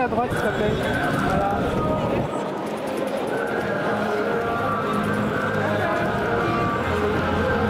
à droite, s'il te plaît. Voilà.